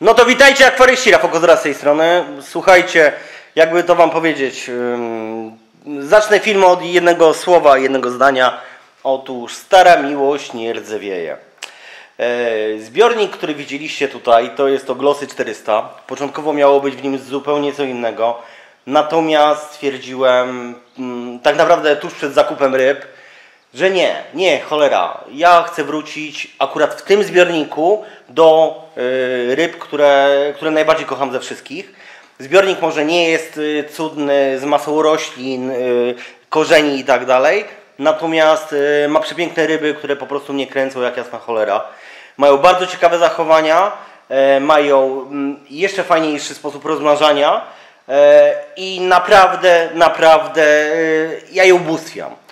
No to witajcie akwaryści, Rafał z tej strony. Słuchajcie, jakby to wam powiedzieć, zacznę film od jednego słowa, jednego zdania. Otóż stara miłość nie rdzewieje. E, Zbiornik, który widzieliście tutaj, to jest to Glossy 400. Początkowo miało być w nim zupełnie co innego. Natomiast stwierdziłem, tak naprawdę tuż przed zakupem ryb, że nie, nie, cholera. Ja chcę wrócić akurat w tym zbiorniku do y, ryb, które, które najbardziej kocham ze wszystkich. Zbiornik może nie jest y, cudny z masą roślin, y, korzeni i tak dalej, natomiast ma przepiękne ryby, które po prostu mnie kręcą jak jasna cholera. Mają bardzo ciekawe zachowania, e, mają mm, jeszcze fajniejszy sposób rozmnażania e, i naprawdę, naprawdę ja je ubóstwiam.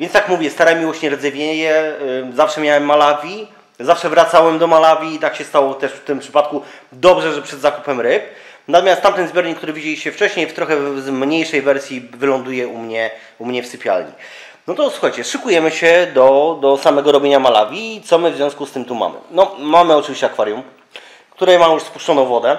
Więc tak mówię, stara miłość nie rdzewieje, zawsze miałem Malawi, zawsze wracałem do Malawi i tak się stało też w tym przypadku. Dobrze, że przed zakupem ryb. Natomiast tamten zbiornik, który widzieliście wcześniej, w trochę mniejszej wersji wyląduje u mnie, u mnie w sypialni. No to słuchajcie, szykujemy się do, do samego robienia Malawi. Co my w związku z tym tu mamy? No, mamy oczywiście akwarium, które ma już spuszczoną wodę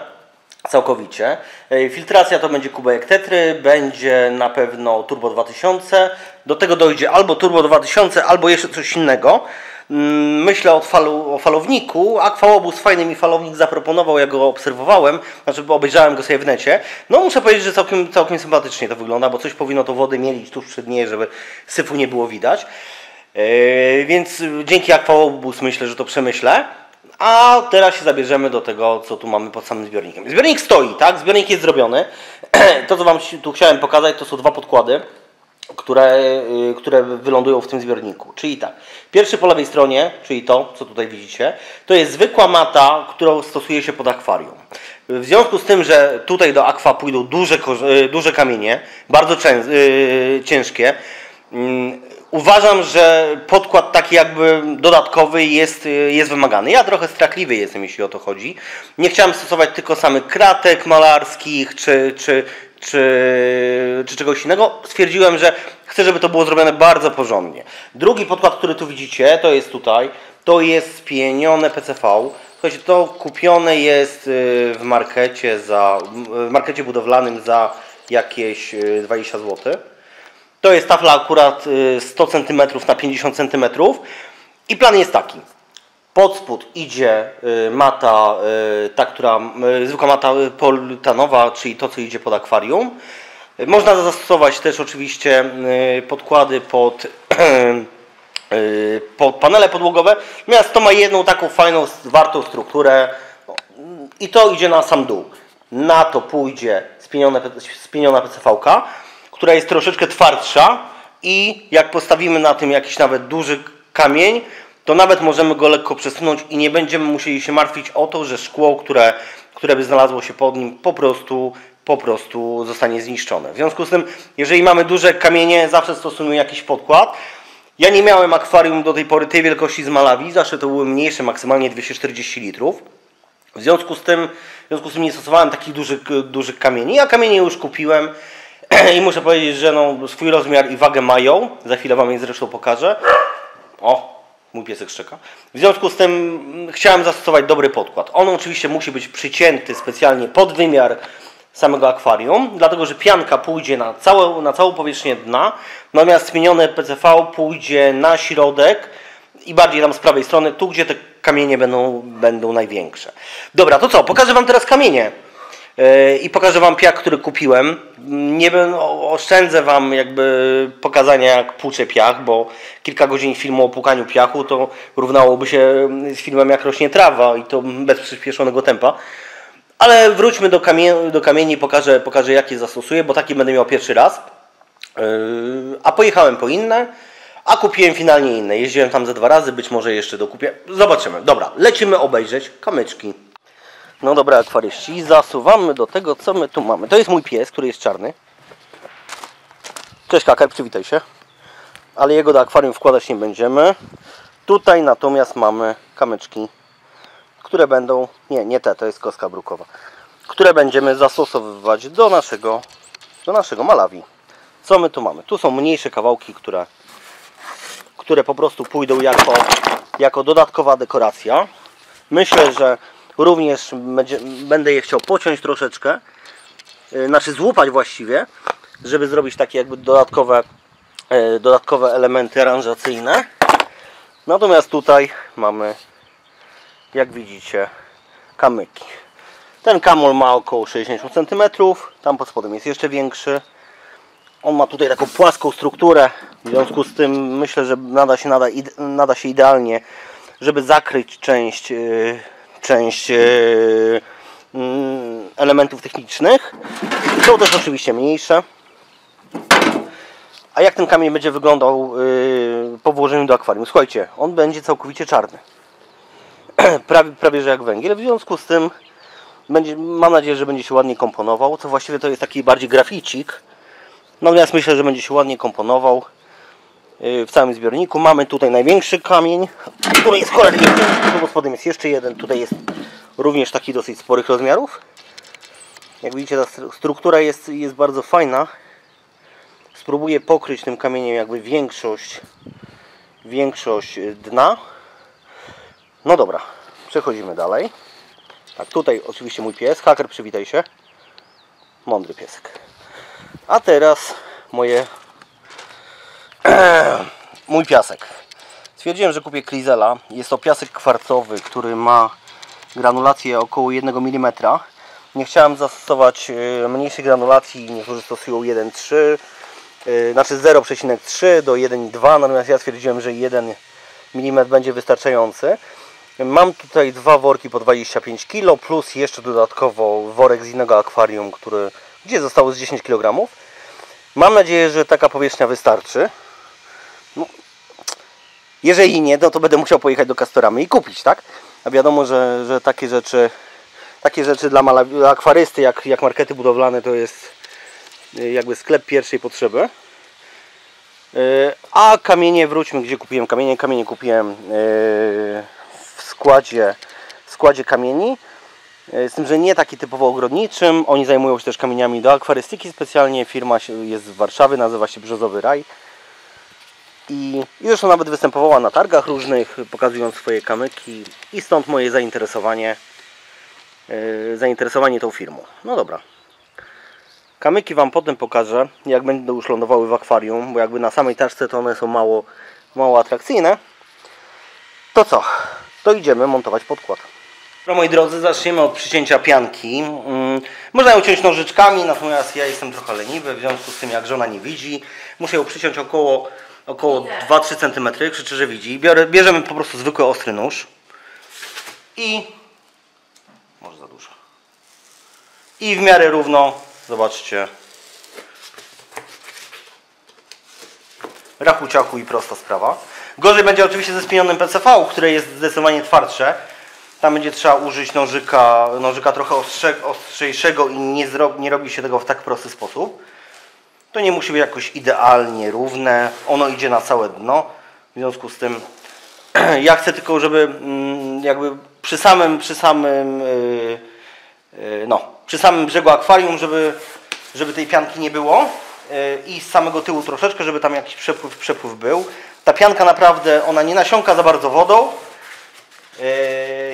całkowicie. E, Filtracja to będzie kubek tetry, będzie na pewno Turbo 2000. Do tego dojdzie albo Turbo 2000, albo jeszcze coś innego. Mm, Myślę o, falu, o falowniku. Aquaobus fajny mi falownik zaproponował, ja go obserwowałem, znaczy obejrzałem go sobie w necie. No muszę powiedzieć, że całkiem, całkiem sympatycznie to wygląda, bo coś powinno to wody mielić tuż przy dnie, żeby syfu nie było widać. Yy, więc dzięki Aquaobus myślę, że to przemyślę. A teraz się zabierzemy do tego, co tu mamy pod samym zbiornikiem. Zbiornik stoi, tak? Zbiornik jest zrobiony. To, co Wam tu chciałem pokazać, to są dwa podkłady, które, yy, które wylądują w tym zbiorniku. Czyli tak, pierwszy po lewej stronie, czyli to, co tutaj widzicie, to jest zwykła mata, którą stosuje się pod akwarium. W związku z tym, że tutaj do akwa pójdą duże, yy, duże kamienie, bardzo yy, ciężkie, mm, Uważam, że podkład taki jakby dodatkowy jest, jest wymagany. Ja trochę strachliwy jestem, jeśli o to chodzi. Nie chciałem stosować tylko samych kratek malarskich czy, czy, czy, czy czegoś innego. Stwierdziłem, że chcę, żeby to było zrobione bardzo porządnie. Drugi podkład, który tu widzicie, to jest tutaj. To jest spienione PCV. Słuchajcie, to kupione jest y, w markecie, za, w markecie budowlanym za jakieś y, 20 zł. To jest tafla akurat y, 100 cm na 50 cm i plan jest taki. Pod spód idzie y, mata, y, ta, która, y, zwykła mata y, polutanowa, czyli to, co idzie pod akwarium. Y, Można zastosować też oczywiście y, podkłady pod, y, pod panele podłogowe, natomiast to ma jedną taką fajną, wartą strukturę i to idzie na sam dół. Na to pójdzie spienione, spieniona PCV-ka, która jest troszeczkę twardsza i jak postawimy na tym jakiś nawet duży kamień, to nawet możemy go lekko przesunąć i nie będziemy musieli się martwić o to, że szkło, które, które by znalazło się pod nim, po prostu, po prostu zostanie zniszczone. W związku z tym, jeżeli mamy duże kamienie, zawsze stosujemy jakiś podkład. Ja nie miałem akwarium do tej pory tej wielkości z Malawi, zawsze to były mniejsze, maksymalnie 240 litrów. W związku z tym, w związku z tym nie stosowałem takich dużych, dużych kamieni. Ja kamienie już kupiłem i muszę powiedzieć, że no, swój rozmiar i wagę mają. Za chwilę Wam je zresztą pokażę. O, mój piesek szczeka. W związku z tym mm, chciałem zastosować dobry podkład. On oczywiście musi być przycięty specjalnie pod wymiar samego akwarium, dlatego że pianka pójdzie na całą, na całą powierzchnię dna, natomiast zmienione PCV pójdzie na środek i bardziej tam z prawej strony, tu gdzie te kamienie będą, będą największe. Dobra, to co? Pokażę Wam teraz kamienie. Yy, I pokażę Wam piach, który kupiłem. Nie oszczędzę Wam jakby pokazania jak płucze piach, bo kilka godzin filmu o płukaniu piachu to równałoby się z filmem jak rośnie trawa i to bez przyspieszonego tempa. Ale wróćmy do, kamie do kamieni, pokażę, pokażę jakie zastosuję, bo taki będę miał pierwszy raz. Yy, a pojechałem po inne, a kupiłem finalnie inne. Jeździłem tam ze dwa razy, być może jeszcze dokupię. Zobaczymy. Dobra, lecimy obejrzeć kamyczki. No dobra, akwaryści, zasuwamy do tego, co my tu mamy. To jest mój pies, który jest czarny. Cześć Kaker, przywitaj się. Ale jego do akwarium wkładać nie będziemy. Tutaj natomiast mamy kamyczki, które będą, nie, nie te, to jest koska brukowa, które będziemy zastosowywać do naszego, do naszego Malawi. Co my tu mamy? Tu są mniejsze kawałki, które, które po prostu pójdą jako, jako dodatkowa dekoracja. Myślę, że Również będzie, będę je chciał pociąć troszeczkę, yy, znaczy złupać właściwie, żeby zrobić takie jakby dodatkowe, yy, dodatkowe elementy aranżacyjne. Natomiast tutaj mamy, jak widzicie, kamyki. Ten kamol ma około 60 cm, tam pod spodem jest jeszcze większy. On ma tutaj taką płaską strukturę, w związku z tym myślę, że nada się, nada, nada się idealnie, żeby zakryć część, yy, część yy, yy, elementów technicznych. Są też oczywiście mniejsze. A jak ten kamień będzie wyglądał yy, po włożeniu do akwarium? Słuchajcie, on będzie całkowicie czarny. prawie, prawie że jak węgiel. W związku z tym będzie, mam nadzieję, że będzie się ładnie komponował. To właściwie to jest taki bardziej graficik. Natomiast myślę, że będzie się ładnie komponował w całym zbiorniku. Mamy tutaj największy kamień, który jest cholernie tu pod spodem jest jeszcze jeden. Tutaj jest również taki dosyć sporych rozmiarów. Jak widzicie, ta struktura jest, jest bardzo fajna. Spróbuję pokryć tym kamieniem jakby większość, większość dna. No dobra, przechodzimy dalej. Tak, tutaj oczywiście mój pies. Haker, przywitaj się. Mądry piesek. A teraz moje... mój piasek. Stwierdziłem, że kupię Krizela. Jest to piasek kwarcowy, który ma granulację około 1 mm. Nie chciałem zastosować e, mniejszej granulacji, niektórzy stosują 1,3 e, znaczy 0,3 do 1,2 natomiast ja stwierdziłem, że 1 mm będzie wystarczający. Mam tutaj dwa worki po 25 kg plus jeszcze dodatkowo worek z innego akwarium, który, gdzie zostało z 10 kg. Mam nadzieję, że taka powierzchnia wystarczy. No, jeżeli nie, no to będę musiał pojechać do Castoramy i kupić, tak? A wiadomo, że, że takie rzeczy takie rzeczy dla, dla akwarysty, jak, jak markety budowlane, to jest y, jakby sklep pierwszej potrzeby. Y, a kamienie, wróćmy gdzie kupiłem kamienie. Kamienie kupiłem y, w składzie, w składzie kamieni. Z tym, że nie taki typowo ogrodniczym. Oni zajmują się też kamieniami do akwarystyki specjalnie. Firma jest z Warszawy, nazywa się Brzozowy Raj. I, I zresztą nawet występowała na targach różnych, pokazując swoje kamyki. I stąd moje zainteresowanie yy, zainteresowanie tą firmą. No dobra. Kamyki Wam potem pokażę, jak będą już lądowały w akwarium, bo jakby na samej taczce to one są mało, mało atrakcyjne. To co? To idziemy montować podkład. No moi drodzy, zaczniemy od przycięcia pianki. Hmm, można ją ciąć nożyczkami, natomiast ja jestem trochę leniwy, w związku z tym jak żona nie widzi, muszę ją przyciąć około, około 2-3 cm, krzyczę, że widzi. Biorę, bierzemy po prostu zwykły ostry nóż i może za dużo. I w miarę równo, zobaczcie, rachu ciachu i prosta sprawa. Gorzej będzie oczywiście ze spienionym PCV, które jest zdecydowanie twardsze. Tam będzie trzeba użyć nożyka, nożyka trochę ostrze, ostrzejszego i nie, nie robi się tego w tak prosty sposób. To nie musi być jakoś idealnie równe. Ono idzie na całe dno. W związku z tym ja chcę tylko, żeby mm, jakby przy samym, przy samym, yy, yy, no, przy samym brzegu akwarium, żeby, żeby tej pianki nie było yy, i z samego tyłu troszeczkę, żeby tam jakiś przepływ, przepływ był. Ta pianka naprawdę, ona nie nasiąka za bardzo wodą,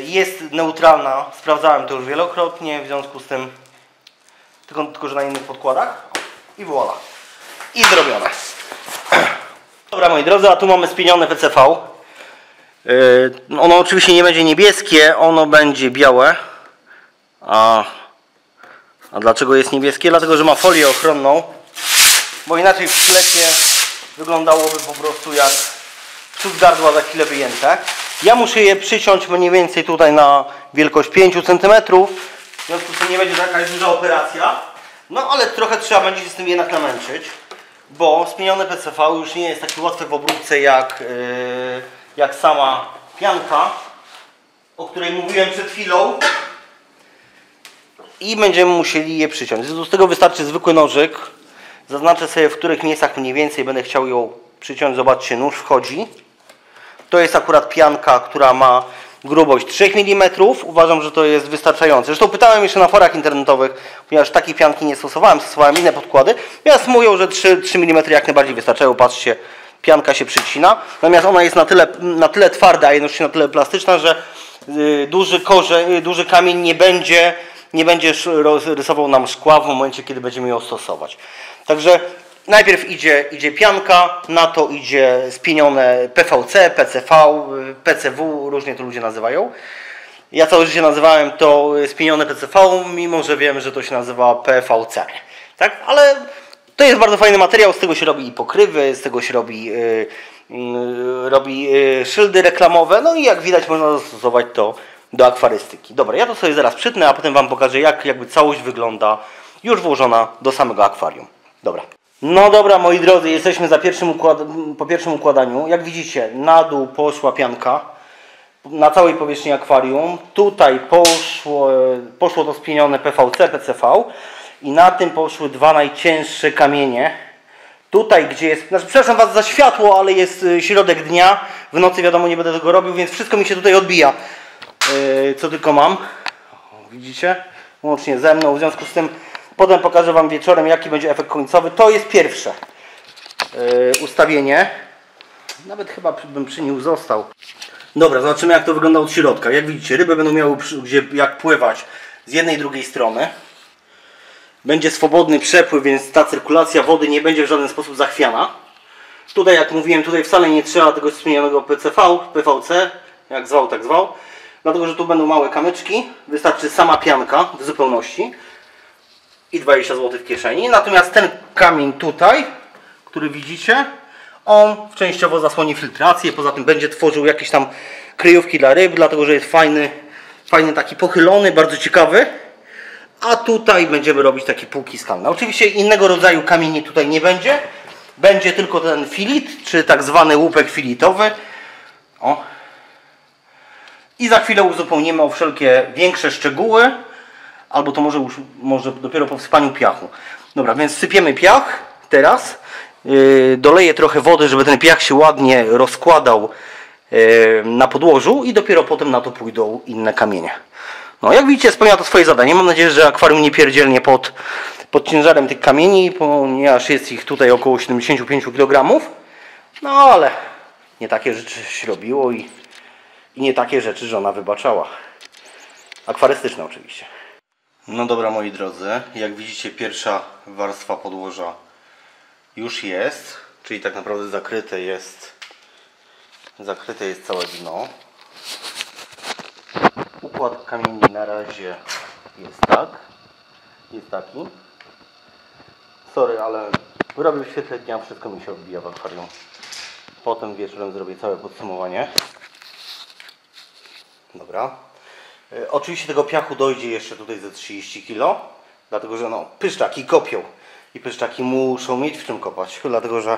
jest neutralna, sprawdzałem to już wielokrotnie, w związku z tym, tylko, tylko że na innych podkładach i voilà. I zrobione. Dobra moi drodzy, a tu mamy spienione PCV. Yy, ono oczywiście nie będzie niebieskie, ono będzie białe. A, a dlaczego jest niebieskie? Dlatego, że ma folię ochronną. Bo inaczej w sklepie wyglądałoby po prostu jak przód gardła za chwilę wyjęte. Ja muszę je przyciąć mniej więcej tutaj na wielkość 5 cm. W związku z tym nie będzie to jakaś duża operacja. No ale trochę trzeba będzie się z tym jednak namęczyć. Bo spienione PCV już nie jest takie łatwe w obróbce jak... Yy, jak sama pianka, o której mówiłem przed chwilą. I będziemy musieli je przyciąć. Z tego wystarczy zwykły nożyk. Zaznaczę sobie, w których miejscach mniej więcej będę chciał ją przyciąć. Zobaczcie, nóż wchodzi. To jest akurat pianka, która ma grubość 3 mm. Uważam, że to jest wystarczające. Zresztą pytałem jeszcze na forach internetowych, ponieważ takiej pianki nie stosowałem, stosowałem inne podkłady. Teraz mówią, że 3, 3 mm jak najbardziej wystarczają. Patrzcie, pianka się przycina. Natomiast ona jest na tyle, na tyle twarda, a jednocześnie na tyle plastyczna, że y, duży korzeń, y, duży kamień nie będzie, nie będzie rysował nam szkła w momencie, kiedy będziemy ją stosować. Także najpierw idzie, idzie pianka, na to idzie spienione PVC, PCV, PCW, różnie to ludzie nazywają. Ja całe życie nazywałem to spienione PCV, mimo że wiem, że to się nazywa PVC. Tak? Ale to jest bardzo fajny materiał, z tego się robi i pokrywy, z tego się robi, yy, yy, robi yy, szyldy reklamowe, no i jak widać można zastosować to do akwarystyki. Dobra, ja to sobie zaraz przytnę, a potem Wam pokażę jak jakby całość wygląda już włożona do samego akwarium. Dobra. No dobra, moi drodzy, jesteśmy za pierwszym układ, po pierwszym układaniu. Jak widzicie, na dół poszła pianka na całej powierzchni akwarium. Tutaj poszło, poszło to spienione PVC, PCV i na tym poszły dwa najcięższe kamienie. Tutaj, gdzie jest, znaczy przepraszam Was za światło, ale jest y, środek dnia. W nocy wiadomo nie będę tego robił, więc wszystko mi się tutaj odbija. Yy, co tylko mam. Widzicie? Łącznie ze mną. W związku z tym potem pokażę Wam wieczorem jaki będzie efekt końcowy. To jest pierwsze yy, ustawienie. Nawet chyba bym przy nim został. Dobra, zobaczymy jak to wygląda od środka. Jak widzicie, ryby będą miały gdzie, jak pływać z jednej i drugiej strony. Będzie swobodny przepływ, więc ta cyrkulacja wody nie będzie w żaden sposób zachwiana. Tutaj, jak mówiłem, tutaj wcale nie trzeba tego wspomnianego PCV, PVC, jak zwał, tak zwał. Dlatego, że tu będą małe kamyczki. Wystarczy sama pianka w zupełności i 20 zł w kieszeni. Natomiast ten kamień tutaj, który widzicie, on częściowo zasłoni filtrację, poza tym będzie tworzył jakieś tam kryjówki dla ryb, dlatego że jest fajny, fajny taki pochylony, bardzo ciekawy. A tutaj będziemy robić takie półki skalne. Oczywiście innego rodzaju kamieni tutaj nie będzie. Będzie tylko ten filit, czy tak zwany łupek filitowy. O. I za chwilę uzupełnimy o wszelkie większe szczegóły. Albo to może, już, może dopiero po wsypaniu piachu. Dobra, więc sypiemy piach teraz. Yy, doleję trochę wody, żeby ten piach się ładnie rozkładał yy, na podłożu i dopiero potem na to pójdą inne kamienie. No, jak widzicie, spełnia to swoje zadanie. Mam nadzieję, że akwarium nie pierdzielnie pod, pod ciężarem tych kamieni, ponieważ jest ich tutaj około 75 kg. No, ale nie takie rzeczy się robiło i, i nie takie rzeczy żona wybaczała. Akwarystyczne oczywiście. No dobra, moi drodzy, jak widzicie, pierwsza warstwa podłoża już jest, czyli tak naprawdę zakryte jest zakryte jest całe dno. Układ kamieni na razie jest tak. Jest taki. Sorry, ale robię w świetle dnia, wszystko mi się odbija w akwarium. Potem wieczorem zrobię całe podsumowanie. Dobra. E, Oczywiście tego piachu dojdzie jeszcze tutaj ze 30 kg, dlatego że no, pyszczaki kopią i pyszczaki muszą mieć w czym kopać, dlatego że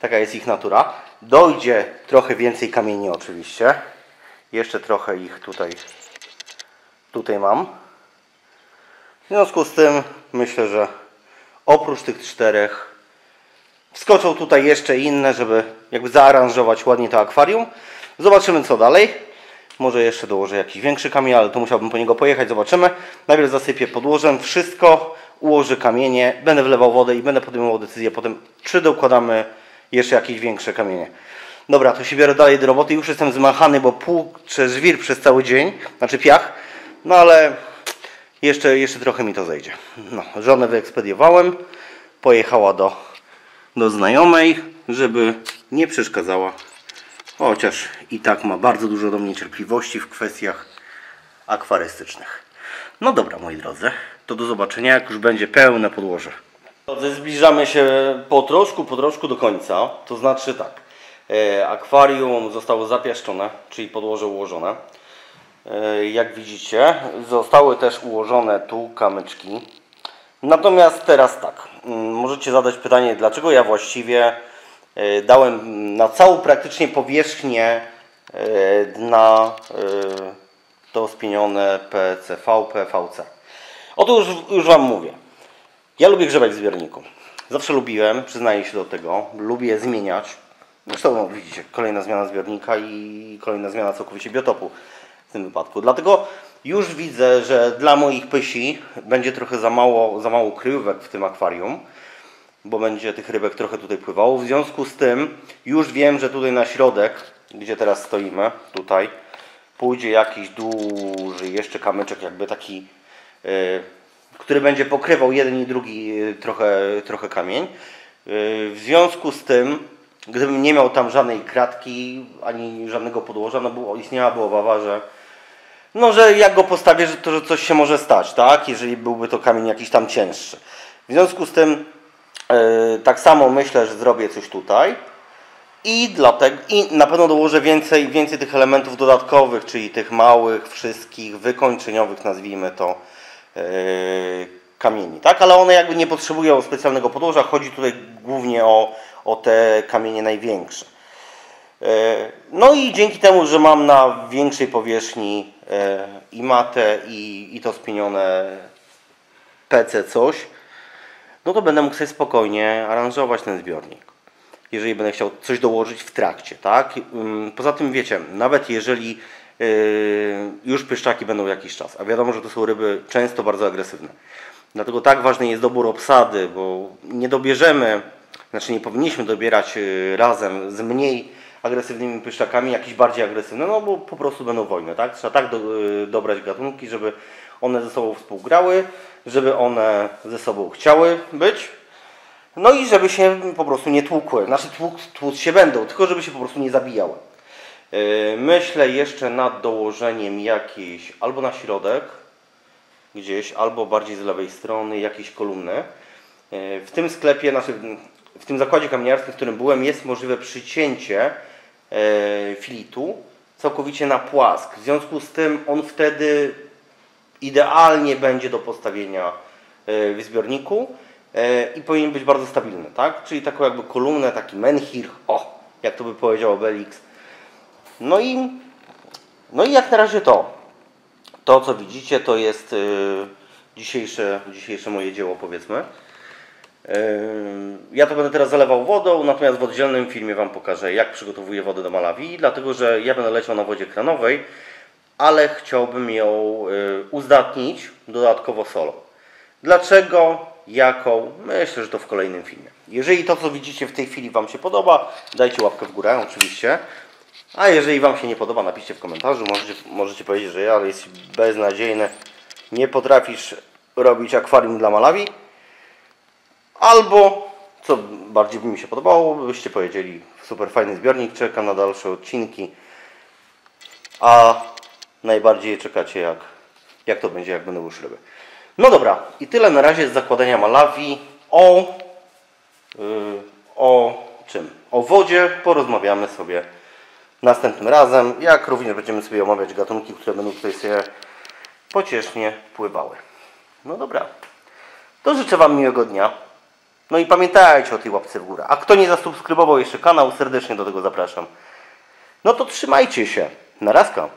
taka jest ich natura. Dojdzie trochę więcej kamieni oczywiście. Jeszcze trochę ich tutaj, tutaj mam. W związku z tym myślę, że oprócz tych czterech wskoczą tutaj jeszcze inne, żeby jakby zaaranżować ładnie to akwarium. Zobaczymy co dalej. Może jeszcze dołożę jakiś większy kamień, ale to musiałbym po niego pojechać, zobaczymy. Najpierw zasypię podłożem wszystko, ułożę kamienie, będę wlewał wodę i będę podejmował decyzję potem, czy dokładamy jeszcze jakieś większe kamienie. Dobra, to się biorę dalej do roboty. Już jestem zmachany, bo płuczę żwir przez cały dzień, znaczy piach. No ale jeszcze, jeszcze trochę mi to zejdzie. No, żonę wyekspediowałem, pojechała do, do znajomej, żeby nie przeszkadzała Chociaż i tak ma bardzo dużo do mnie cierpliwości w kwestiach akwarystycznych. No dobra, moi drodzy, to do zobaczenia, jak już będzie pełne podłoże. Zbliżamy się po troszku, po troszku do końca. To znaczy tak, e, akwarium zostało zapiaszczone, czyli podłoże ułożone. E, jak widzicie, zostały też ułożone tu kamyczki. Natomiast teraz tak, mm, możecie zadać pytanie, dlaczego ja właściwie dałem na całą praktycznie powierzchnię e, dna e, to spienione PCV, PVC. Otóż już Wam mówię. Ja lubię grzebać w zbiorniku. Zawsze lubiłem, przyznaję się do tego. Lubię zmieniać. Zresztą no, widzicie, kolejna zmiana zbiornika i kolejna zmiana całkowicie biotopu w tym wypadku. Dlatego już widzę, że dla moich pysi będzie trochę za mało, za mało kryjówek w tym akwarium. Bo będzie tych rybek trochę tutaj pływało. W związku z tym już wiem, że tutaj na środek, gdzie teraz stoimy, tutaj, pójdzie jakiś duży jeszcze kamyczek, jakby taki, yy, który będzie pokrywał jeden i drugi yy, trochę, trochę kamień. Yy, w związku z tym, gdybym nie miał tam żadnej kratki, ani żadnego podłoża, no bo istniałaby obawa, że no, że jak go postawię, że to że coś się może stać, tak? Jeżeli byłby to kamień jakiś tam cięższy. W związku z tym tak samo myślę, że zrobię coś tutaj. I dlatego i na pewno dołożę więcej, więcej tych elementów dodatkowych, czyli tych małych, wszystkich wykończeniowych, nazwijmy to, yy, kamieni, tak? Ale one jakby nie potrzebują specjalnego podłoża. Chodzi tutaj głównie o, o te kamienie największe. Yy, no i dzięki temu, że mam na większej powierzchni E, i matę i, i to spienione PC coś, no to będę mógł sobie spokojnie aranżować ten zbiornik. Jeżeli będę chciał coś dołożyć w trakcie, tak? Mm, poza tym wiecie, nawet jeżeli e, już pyszczaki będą jakiś czas, a wiadomo, że to są ryby często bardzo agresywne. Dlatego tak ważny jest dobór obsady, bo nie dobierzemy, znaczy nie powinniśmy dobierać e, razem z mniej agresywnymi pyszczakami, jakieś bardziej agresywne, no bo po prostu będą wojny, tak? Trzeba tak do, y, dobrać gatunki, żeby one ze sobą współgrały, żeby one ze sobą chciały być, no i żeby się po prostu nie tłukły. Znaczy tłuk, tłuc się będą, tylko żeby się po prostu nie zabijały. Yy, myślę jeszcze nad dołożeniem jakiejś albo na środek, gdzieś, albo bardziej z lewej strony, jakiejś kolumny. Yy, w tym sklepie, znaczy w tym zakładzie kamieniarskim, w którym byłem, jest możliwe przycięcie E, filitu całkowicie na płask. W związku z tym on wtedy idealnie będzie do postawienia e, w zbiorniku e, i powinien być bardzo stabilny, tak? Czyli taką jakby kolumnę, taki menhir, o, jak to by powiedział Obelix. No i, no i jak na razie to. To, co widzicie, to jest dzisiejsze, dzisiejsze moje dzieło, powiedzmy. Ja to będę teraz zalewał wodą, natomiast w oddzielnym filmie Wam pokażę, jak przygotowuję wodę do Malawi, dlatego że ja będę leciał na wodzie kranowej, ale chciałbym ją y, uzdatnić dodatkowo solą. Dlaczego? Jaką? Myślę, że to w kolejnym filmie. Jeżeli to, co widzicie w tej chwili Wam się podoba, dajcie łapkę w górę, oczywiście. A jeżeli Wam się nie podoba, napiszcie w komentarzu. Możecie, możecie powiedzieć, że ja jest beznadziejny, nie potrafisz robić akwarium dla Malawi. Albo, co bardziej by mi się podobało, byście powiedzieli, super fajny zbiornik, czeka na dalsze odcinki. A najbardziej czekacie, jak, jak to będzie, jak będą już ryby. No dobra, i tyle na razie z zakładania Malawi. O, yy, o czym? O wodzie porozmawiamy sobie następnym razem, jak również będziemy sobie omawiać gatunki, które będą tutaj sobie pociesznie pływały. No dobra, to życzę Wam miłego dnia. No i pamiętajcie o tej łapce w górę. A kto nie zasubskrybował jeszcze kanał, serdecznie do tego zapraszam. No to trzymajcie się. Na razka.